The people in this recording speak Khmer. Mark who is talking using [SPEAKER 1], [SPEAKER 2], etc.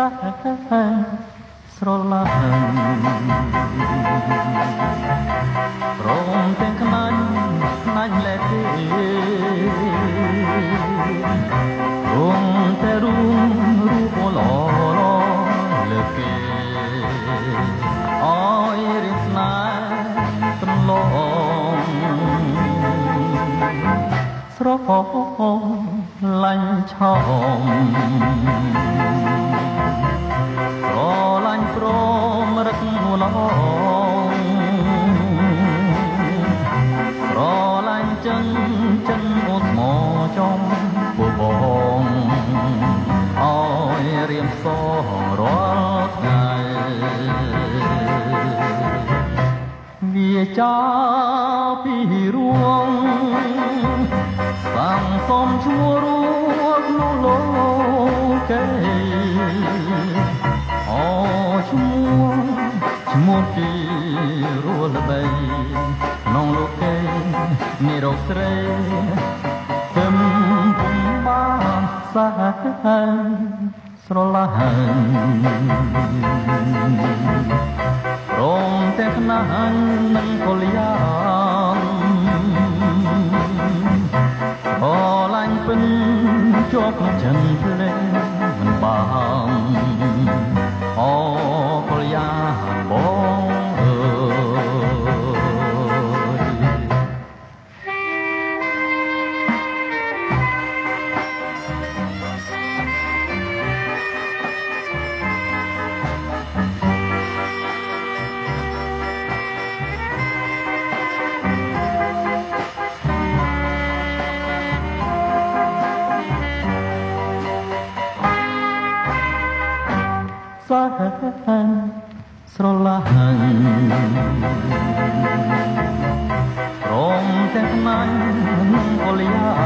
[SPEAKER 1] សាស្រឡាញ់ព្រមទាំងខ្នាញ់ខ្នាញ់លែទេរងតែរួមរូបល្អល្អលើគេអើយរៀងស្នេហ៍ទំលងស្រលាញ់ឆោម ស្រលាញ់ព្រមរឹកមួឡងស្រលាញ់ចិនចិនអូនស្មោចំពបងអើយរៀមសងរាល់ថ្ងៃវាចាពីរួងសាំសុំឈ្មោះរួបនោះលោកេ ឈ្មោះពីរួល្បីក្នុងលោកេនិរោគស្រីគឹមពុំបានសាស្រឡាញ់រងតែខ្នាញ់នឹងកលយ៉ា សាស្រឡាញ់រងទាំងខ្នាញ់អលយ៉ា